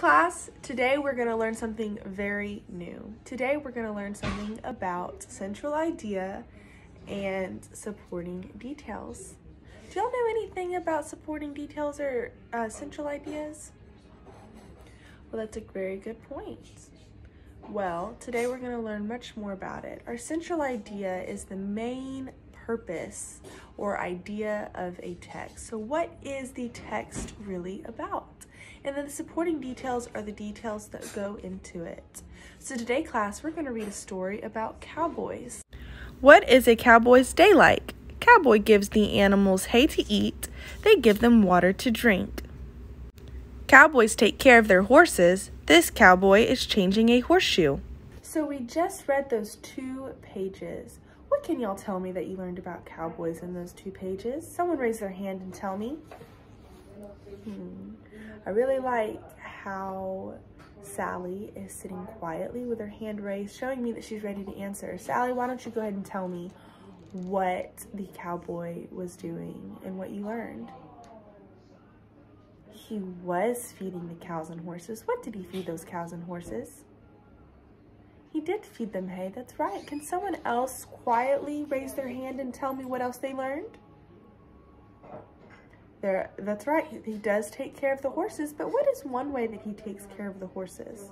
class. Today we're going to learn something very new. Today we're going to learn something about central idea and supporting details. Do y'all know anything about supporting details or uh, central ideas? Well, that's a very good point. Well, today we're going to learn much more about it. Our central idea is the main purpose or idea of a text. So what is the text really about? And then the supporting details are the details that go into it. So today class, we're gonna read a story about cowboys. What is a cowboy's day like? Cowboy gives the animals hay to eat. They give them water to drink. Cowboys take care of their horses. This cowboy is changing a horseshoe. So we just read those two pages. What can y'all tell me that you learned about cowboys in those two pages? Someone raise their hand and tell me. I really like how Sally is sitting quietly with her hand raised, showing me that she's ready to answer. Sally, why don't you go ahead and tell me what the cowboy was doing and what you learned? He was feeding the cows and horses. What did he feed those cows and horses? He did feed them hay, that's right. Can someone else quietly raise their hand and tell me what else they learned? There, that's right, he does take care of the horses, but what is one way that he takes care of the horses?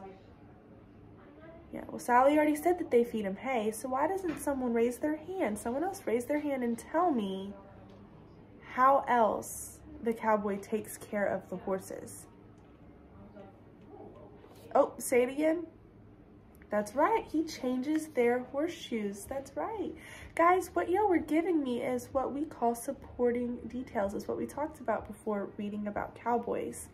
Yeah, well, Sally already said that they feed him hay, so why doesn't someone raise their hand? Someone else raise their hand and tell me how else the cowboy takes care of the horses. Oh, say it again. That's right, he changes their horseshoes. That's right. Guys, what y'all were giving me is what we call supporting details. Is what we talked about before reading about cowboys.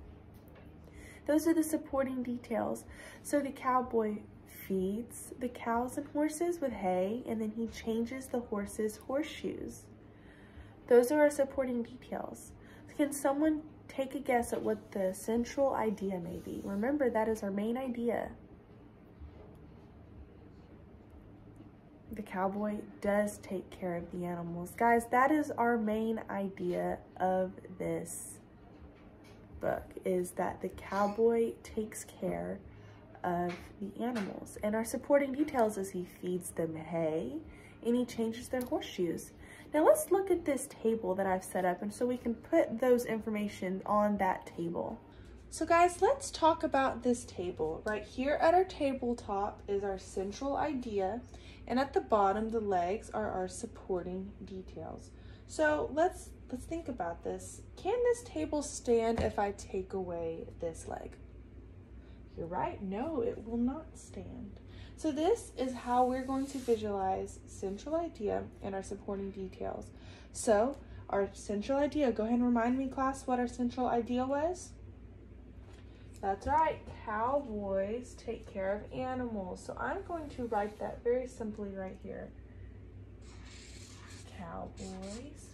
Those are the supporting details. So the cowboy feeds the cows and horses with hay, and then he changes the horses' horseshoes. Those are our supporting details. Can someone take a guess at what the central idea may be? Remember, that is our main idea. The cowboy does take care of the animals. Guys, that is our main idea of this book, is that the cowboy takes care of the animals. And our supporting details is he feeds them hay and he changes their horseshoes. Now let's look at this table that I've set up and so we can put those information on that table. So guys, let's talk about this table. Right here at our tabletop is our central idea and at the bottom, the legs are our supporting details. So let's, let's think about this. Can this table stand if I take away this leg? You're right, no, it will not stand. So this is how we're going to visualize central idea and our supporting details. So our central idea, go ahead and remind me class what our central idea was. That's right, cowboys take care of animals. So I'm going to write that very simply right here. Cowboys.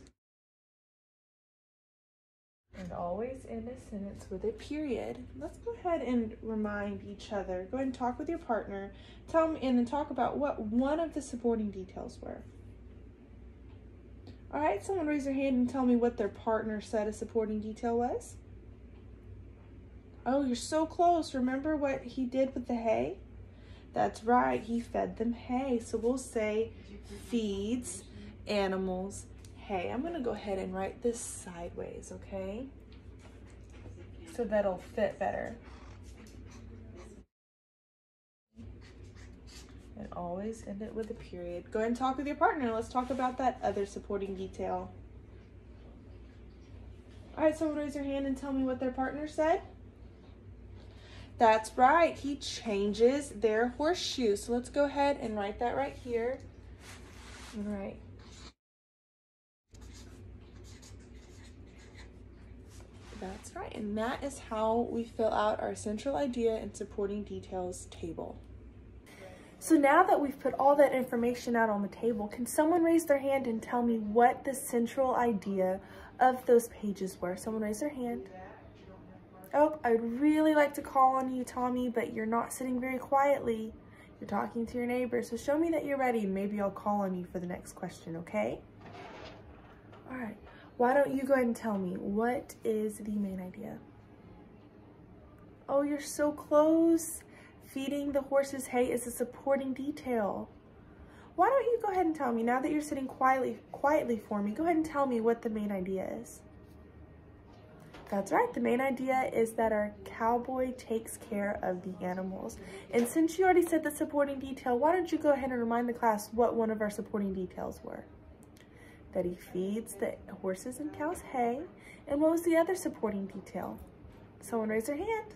And always end a sentence with a period. Let's go ahead and remind each other. Go ahead and talk with your partner. Tell them and talk about what one of the supporting details were. All right, someone raise their hand and tell me what their partner said a supporting detail was. Oh, you're so close. Remember what he did with the hay? That's right, he fed them hay. So we'll say feeds animals hay. I'm gonna go ahead and write this sideways, okay? So that'll fit better. And always end it with a period. Go ahead and talk with your partner. Let's talk about that other supporting detail. All right, someone raise your hand and tell me what their partner said. That's right, he changes their horseshoe. So let's go ahead and write that right here. All right. That's right, and that is how we fill out our central idea and supporting details table. So now that we've put all that information out on the table, can someone raise their hand and tell me what the central idea of those pages were? Someone raise their hand. Oh, I'd really like to call on you, Tommy, but you're not sitting very quietly. You're talking to your neighbor, so show me that you're ready maybe I'll call on you for the next question, okay? All right, why don't you go ahead and tell me, what is the main idea? Oh, you're so close. Feeding the horses hay is a supporting detail. Why don't you go ahead and tell me, now that you're sitting quietly, quietly for me, go ahead and tell me what the main idea is. That's right, the main idea is that our cowboy takes care of the animals. And since you already said the supporting detail, why don't you go ahead and remind the class what one of our supporting details were? That he feeds the horses and cows hay. And what was the other supporting detail? Someone raise their hand.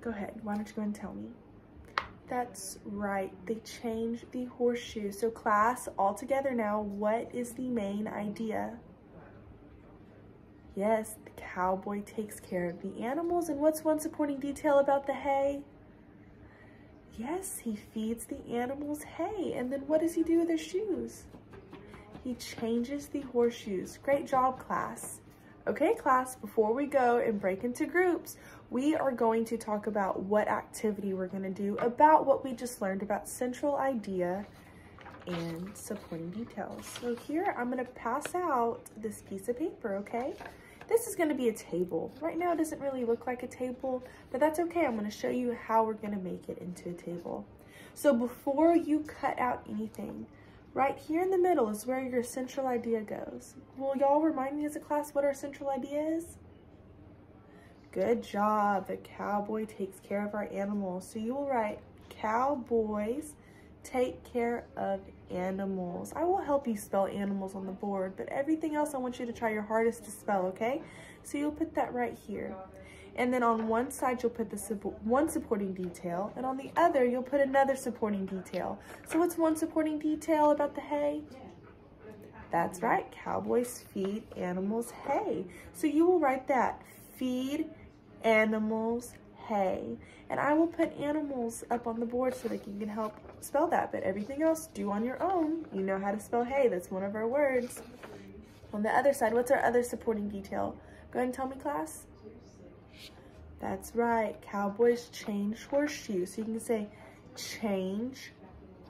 Go ahead, why don't you go and tell me? That's right, they changed the horseshoe. So class, all together now, what is the main idea? Yes, the cowboy takes care of the animals. And what's one supporting detail about the hay? Yes, he feeds the animals hay. And then what does he do with their shoes? He changes the horseshoes. Great job, class. Okay, class, before we go and break into groups, we are going to talk about what activity we're going to do about what we just learned about central idea and supporting details. So here I'm going to pass out this piece of paper, okay? This is going to be a table. Right now it doesn't really look like a table, but that's okay. I'm going to show you how we're going to make it into a table. So before you cut out anything, right here in the middle is where your central idea goes. Will y'all remind me as a class what our central idea is? Good job. The cowboy takes care of our animals. So you will write cowboys take care of animals. I will help you spell animals on the board, but everything else I want you to try your hardest to spell, okay? So you'll put that right here. And then on one side, you'll put the one supporting detail, and on the other, you'll put another supporting detail. So what's one supporting detail about the hay? That's right, cowboys feed animals hay. So you will write that, feed animals, hay. And I will put animals up on the board so that you can help spell that. But everything else, do on your own. You know how to spell hay. That's one of our words. On the other side, what's our other supporting detail? Go ahead and tell me, class. That's right. Cowboys change horseshoes. So you can say change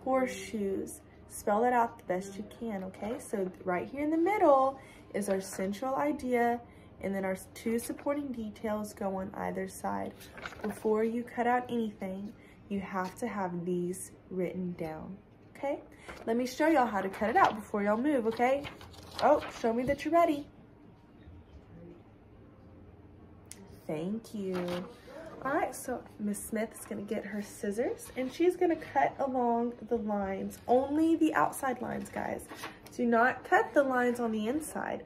horseshoes. Spell it out the best you can, okay? So right here in the middle is our central idea and then our two supporting details go on either side. Before you cut out anything, you have to have these written down, okay? Let me show y'all how to cut it out before y'all move, okay? Oh, show me that you're ready. Thank you. All right, so Miss Smith is gonna get her scissors and she's gonna cut along the lines, only the outside lines, guys. Do not cut the lines on the inside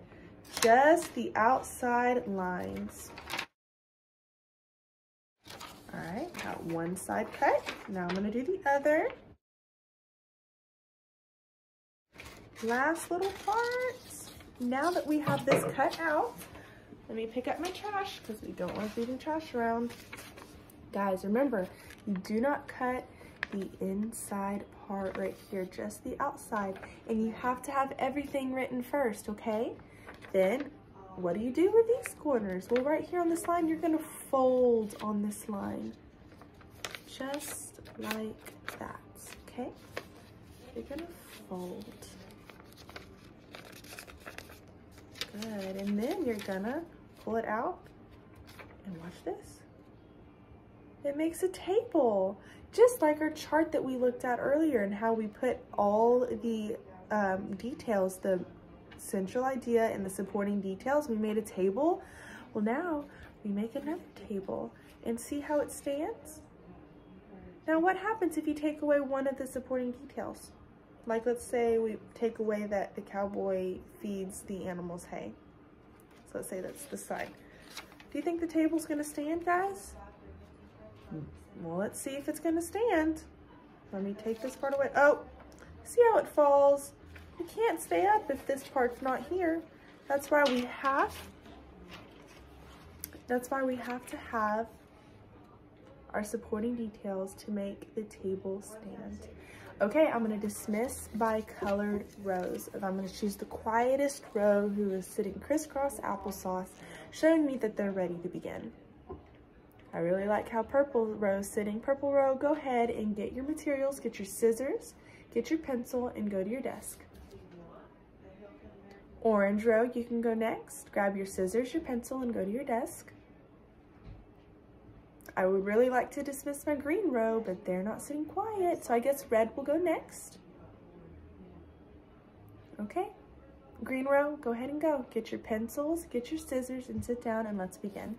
just the outside lines. All right, got one side cut. Now I'm gonna do the other. Last little part. Now that we have this cut out, let me pick up my trash because we don't want leaving trash around. Guys, remember, you do not cut the inside part right here, just the outside. And you have to have everything written first, okay? Then what do you do with these corners? Well, right here on this line, you're gonna fold on this line. Just like that, okay? You're gonna fold. And then you're gonna pull it out and watch this. It makes a table, just like our chart that we looked at earlier and how we put all the um, details, the central idea and the supporting details. We made a table. Well, now we make another table and see how it stands. Now, what happens if you take away one of the supporting details? Like, let's say we take away that the cowboy feeds the animals hay. Let's say that's the side. Do you think the table's gonna stand, guys? Well, let's see if it's gonna stand. Let me take this part away. Oh, see how it falls? It can't stay up if this part's not here. That's why we have, that's why we have to have our supporting details to make the table stand. Okay, I'm gonna dismiss by colored rows. I'm gonna choose the quietest row who is sitting crisscross applesauce, showing me that they're ready to begin. I really like how purple row is sitting. Purple row, go ahead and get your materials, get your scissors, get your pencil, and go to your desk. Orange row, you can go next. Grab your scissors, your pencil, and go to your desk. I would really like to dismiss my green row, but they're not sitting quiet, so I guess red will go next. Okay, green row, go ahead and go. Get your pencils, get your scissors, and sit down, and let's begin.